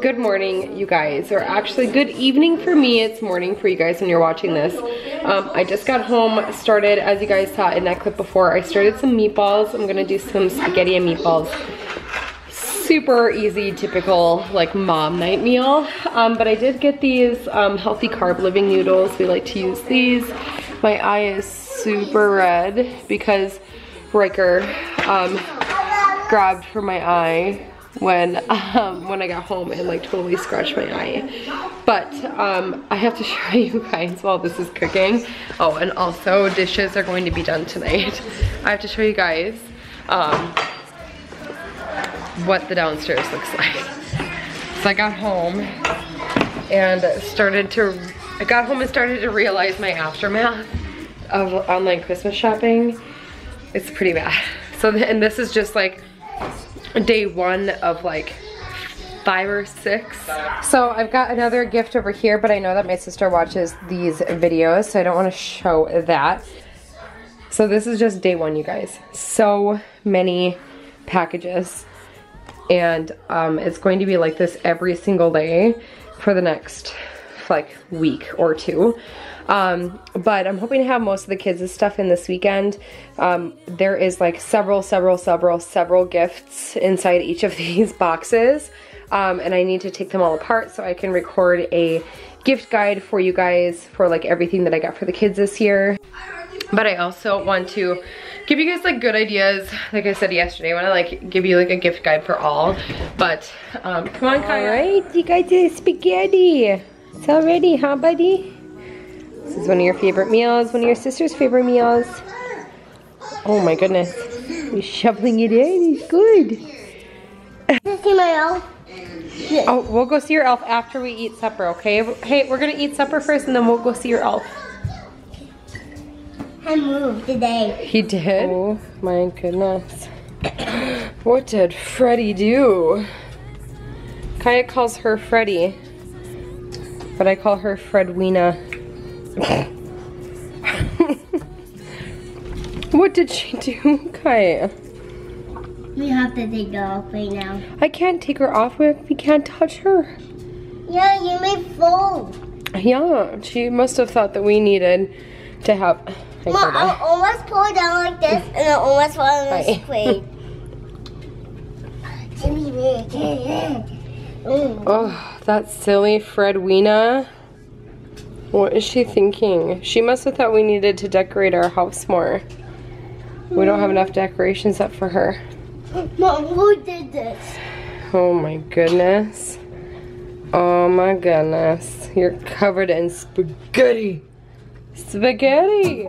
Good morning, you guys, or actually good evening for me. It's morning for you guys when you're watching this. Um, I just got home, started, as you guys saw in that clip before, I started some meatballs. I'm gonna do some spaghetti and meatballs. Super easy, typical like mom night meal. Um, but I did get these um, healthy carb living noodles. We like to use these. My eye is super red because Ryker um, grabbed for my eye when um, when I got home and like totally scratched my eye. But um, I have to show you guys while this is cooking. Oh, and also dishes are going to be done tonight. I have to show you guys um, what the downstairs looks like. So I got home and started to, I got home and started to realize my aftermath of online Christmas shopping. It's pretty bad. So, and this is just like day one of like five or six. So I've got another gift over here, but I know that my sister watches these videos, so I don't want to show that. So this is just day one, you guys. So many packages. And um, it's going to be like this every single day for the next like week or two. Um, but I'm hoping to have most of the kids' stuff in this weekend. Um, there is like several, several, several, several gifts inside each of these boxes. Um, and I need to take them all apart so I can record a gift guide for you guys for like everything that I got for the kids this year. But I also want to give you guys like good ideas. Like I said yesterday, I want to like give you like a gift guide for all. But um, come on, Kaya. All right, you guys did spaghetti. It's all ready, huh, buddy? This is one of your favorite meals, one of your sister's favorite meals. Oh my goodness. You're shoveling it in, it's good. see my elf? Oh, we'll go see your elf after we eat supper, okay? Hey, we're gonna eat supper first and then we'll go see your elf. I moved today. He did? Oh my goodness. What did Freddy do? Kaya calls her Freddy, but I call her Fredwina. what did she do, Kaya? We have to take her off right now. I can't take her off. We we can't touch her. Yeah, you may fall. Yeah, she must have thought that we needed to have. Mom, I almost pull it down like this and I almost fall on the Right. Jimmy, mm. Oh, that silly Fredwina. What is she thinking? She must have thought we needed to decorate our house more. We don't have enough decorations up for her. Mom, who did this? Oh my goodness. Oh my goodness. You're covered in spaghetti. Spaghetti!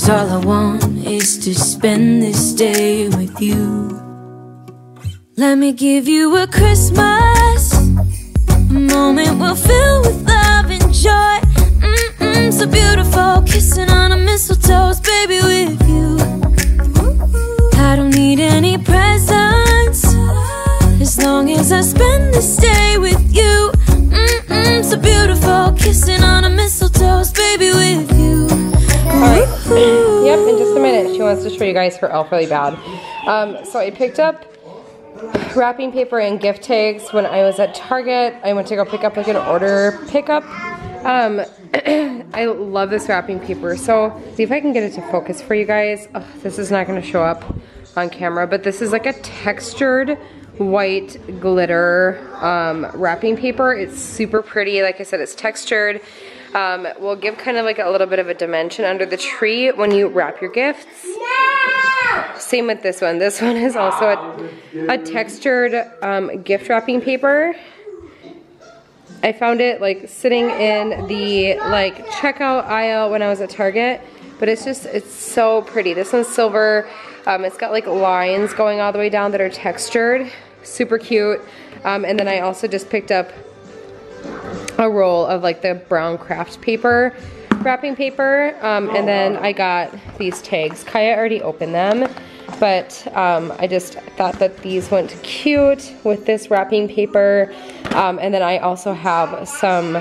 Cause all I want is to spend this day with you. Let me give you a Christmas, a moment we'll fill with love and joy. Mm-mm, so beautiful, kissing on a mistletoe, baby, with you. I don't need any presents as long as I spend this day with you. Mm-mm, so beautiful, kissing on a mistletoe, In just a minute. She wants to show you guys her elf really bad. Um, so I picked up wrapping paper and gift tags when I was at Target. I went to go pick up like an order pickup Um, I love this wrapping paper. So, see if I can get it to focus for you guys. Oh, this is not gonna show up on camera, but this is like a textured white glitter um, wrapping paper. It's super pretty. Like I said, it's textured. Um, will give kind of like a little bit of a dimension under the tree when you wrap your gifts. Same with this one. This one is also a, a textured um, gift wrapping paper. I found it like sitting in the like checkout aisle when I was at Target, but it's just, it's so pretty. This one's silver. Um, it's got like lines going all the way down that are textured. Super cute. Um, and then I also just picked up a roll of like the brown craft paper, wrapping paper. Um, and then I got these tags. Kaya already opened them, but um, I just thought that these went cute with this wrapping paper. Um, and then I also have some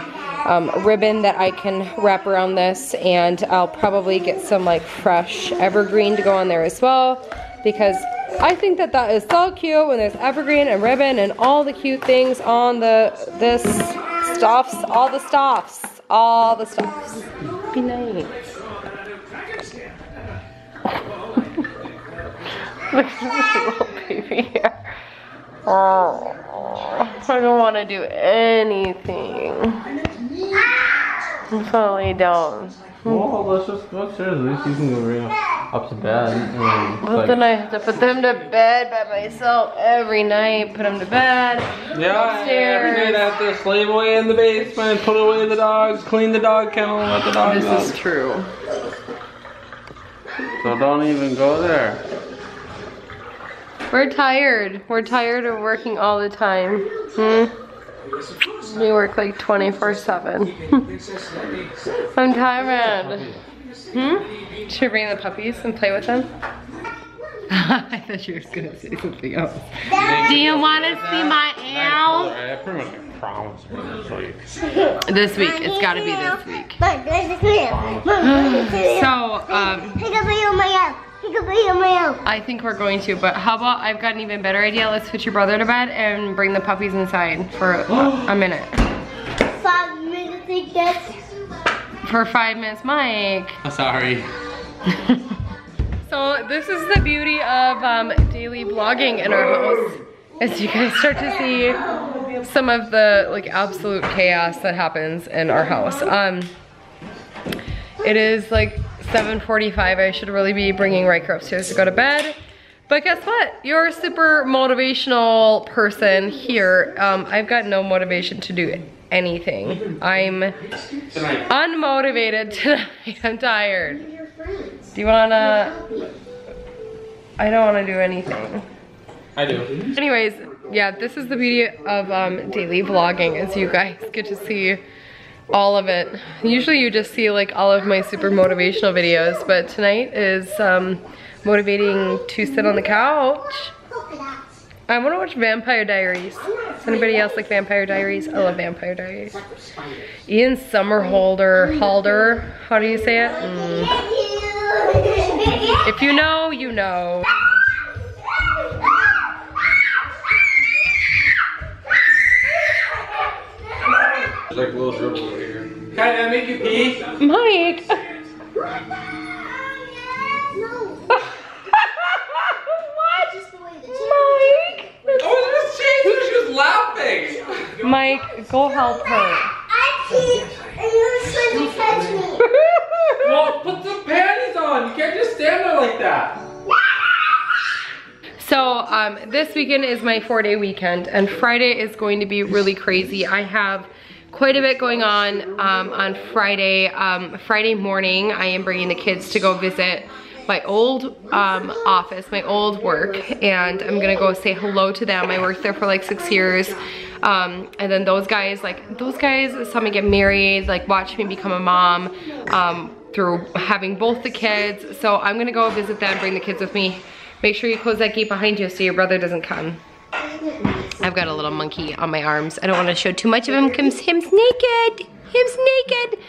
um, ribbon that I can wrap around this and I'll probably get some like fresh evergreen to go on there as well because I think that that is so cute when there's evergreen and ribbon and all the cute things on the this stuffs, all the stuffs, all the stuffs. Be nice. Look at this little baby here. Oh, I don't want to do anything. I'm falling down. Well, let's just go upstairs. At least you can go bring up to bed. And then, But like, then I have to put them to bed by myself every night, put them to bed. yeah, upstairs. every night I have to slave away in the basement, put away the dogs, clean the dog kennel, let the dogs out. This is true. So don't even go there. We're tired. We're tired of working all the time. Hmm? We work like 24 7. I'm tired. Hmm? Should we bring the puppies and play with them? I thought you were gonna say something else. Do you want to see my owl? I pretty much promised this week. This week. It's gotta be this week. But this is real. Mom, this is real. So, um, Pick up your mail. Pick up your mail. I think we're going to, but how about I've got an even better idea. Let's put your brother to bed and bring the puppies inside for a, a minute. Five minutes to get. For five minutes, Mike. I'm sorry. So this is the beauty of um, daily vlogging in our house. As you guys start to see some of the like absolute chaos that happens in our house. Um, it is like 7.45. I should really be bringing Ryker upstairs to go to bed. But guess what? You're a super motivational person here. Um, I've got no motivation to do anything. I'm unmotivated tonight. I'm tired. Do you wanna? I don't wanna do anything. I do. Anyways, yeah, this is the beauty of um, daily vlogging is you guys get to see all of it. Usually you just see like all of my super motivational videos, but tonight is um, motivating to sit on the couch. I want to watch Vampire Diaries. Does anybody else like Vampire Diaries? I love Vampire Diaries. Ian Somerhalder, Halder, how do you say it? Mm. If you know, you know. Like little dribble over. Can I make you pee? Mike! what? Mike! Oh, this was laughing. Mike, go help her. I pee and you shouldn't catch me. Well, put some panties on. You can't just stand there like that. So um, this weekend is my four day weekend and Friday is going to be really crazy. I have quite a bit going on um, on Friday. Um, Friday morning, I am bringing the kids to go visit my old um, office, my old work, and I'm gonna go say hello to them. I worked there for like six years. Um, and then those guys, like those guys saw me get married, like watch me become a mom um, through having both the kids. So I'm gonna go visit them, bring the kids with me. Make sure you close that gate behind you so your brother doesn't come. I've got a little monkey on my arms. I don't want to show too much of him because him's naked. Him's naked.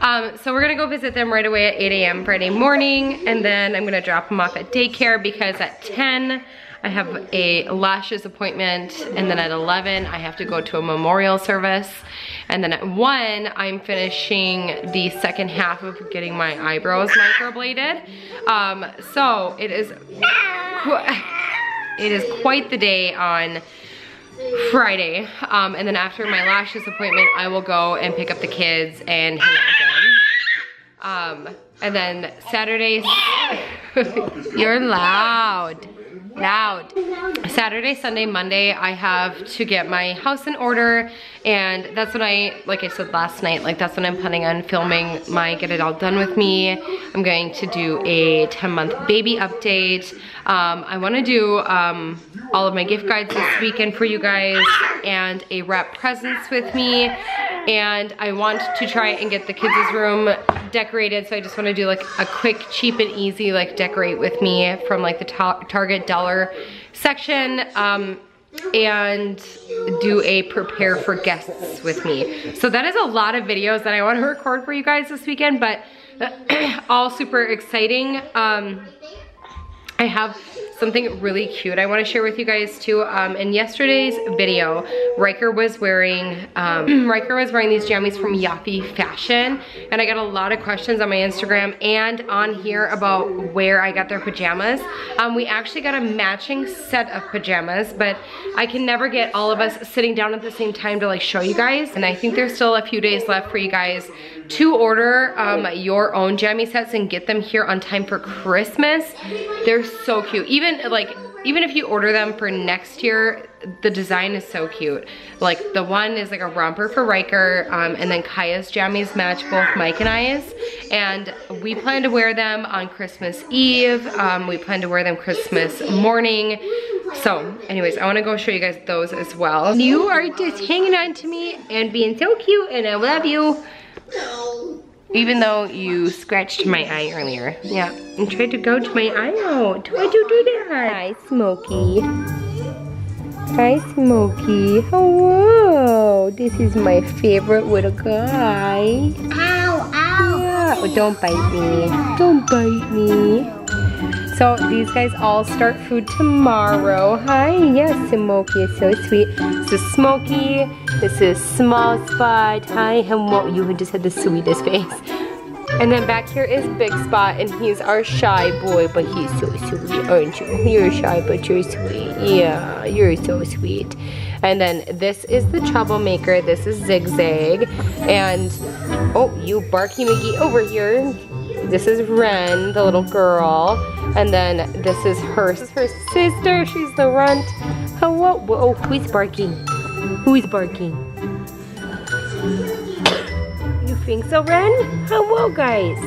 Um, so we're gonna go visit them right away at 8 a.m. Friday morning, and then I'm gonna drop him off at daycare because at 10 I have a lashes appointment and then at 11 I have to go to a memorial service and then at 1 I'm finishing the second half of getting my eyebrows microbladed. Um, so it is, it is quite the day on Friday. Um, and then after my lashes appointment, I will go and pick up the kids and hang out with them. Um, and then Saturday, you're loud loud. Saturday, Sunday, Monday, I have to get my house in order and that's when I, like I said last night, like that's when I'm planning on filming my Get It All Done With Me. I'm going to do a 10 month baby update. Um, I wanna do um, all of my gift guides this weekend for you guys and a wrap presents with me and I want to try and get the kids' room decorated. So I just wanna do like a quick, cheap and easy like decorate with me from like the Target dollar section. Um, and do a prepare for guests with me. So that is a lot of videos that I wanna record for you guys this weekend, but all super exciting. Um, I have something really cute I wanna share with you guys too. Um, in yesterday's video, Ryker was wearing, um, Ryker was wearing these jammies from Yafi Fashion, and I got a lot of questions on my Instagram and on here about where I got their pajamas. Um, we actually got a matching set of pajamas, but I can never get all of us sitting down at the same time to like show you guys, and I think there's still a few days left for you guys to order um, your own jammy sets and get them here on time for Christmas. They're so cute. Even like, even if you order them for next year, the design is so cute. Like the one is like a romper for Ryker um, and then Kaya's jammies match both Mike and I's. And we plan to wear them on Christmas Eve. Um, we plan to wear them Christmas morning. So anyways, I wanna go show you guys those as well. You are just hanging on to me and being so cute and I love you. Even though you scratched my eye earlier. Yeah, and tried to gouge my eye out. Why'd you do that? Hi, Smokey. Hi, Smokey. Hello. This is my favorite little guy. Ow, ow. Yeah. Oh, don't bite me. Don't bite me. So these guys all start food tomorrow. Hi, yes, Smokey is so sweet. This is Smokey. This is Small Spot. Hi, hello. You just had the sweetest face. And then back here is Big Spot, and he's our shy boy, but he's so sweet, aren't you? You're shy, but you're sweet. Yeah, you're so sweet. And then this is the troublemaker. This is Zigzag. And, oh, you Barky McGee over here. This is Ren, the little girl. And then this is her, her sister. She's the runt. Hello. Oh, who's barking? Who's barking? You think so, Ren? Hello, guys.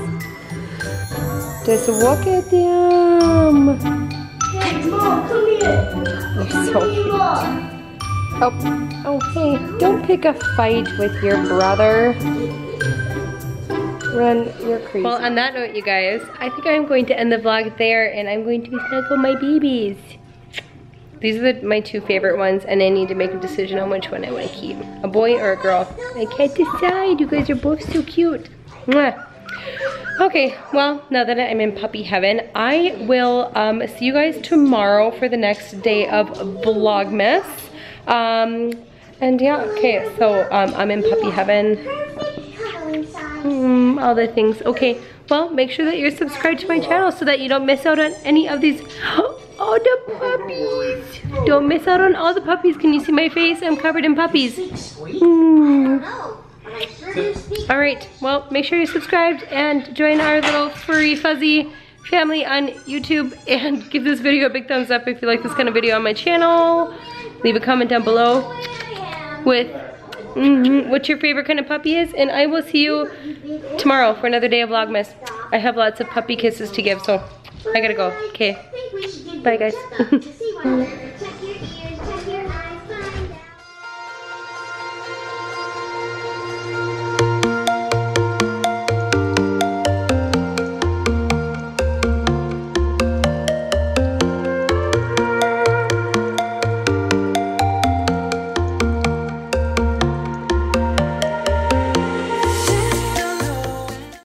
Just look at them. Um, hey, Mom, come here. Oh, They're so. Oh, oh, hey, don't pick a fight with your brother. Run, you're crazy. Well, on that note, you guys, I think I'm going to end the vlog there and I'm going to be snuggle my babies. These are the, my two favorite ones and I need to make a decision on which one I want to keep. A boy or a girl. I can't decide. You guys are both so cute. Mwah. Okay, well, now that I'm in puppy heaven, I will um, see you guys tomorrow for the next day of Vlogmas. Um, and yeah, okay, so um, I'm in puppy heaven. Mm, all the things. Okay, well, make sure that you're subscribed to my channel so that you don't miss out on any of these. Oh, the puppies. Don't miss out on all the puppies. Can you see my face? I'm covered in puppies. Mm. All right, well, make sure you're subscribed and join our little furry fuzzy family on YouTube and give this video a big thumbs up if you like this kind of video on my channel. Leave a comment down below with Mm -hmm. What your favorite kind of puppy is. And I will see you tomorrow for another day of Vlogmas. I have lots of puppy kisses to give, so I gotta go. Okay. Bye, guys.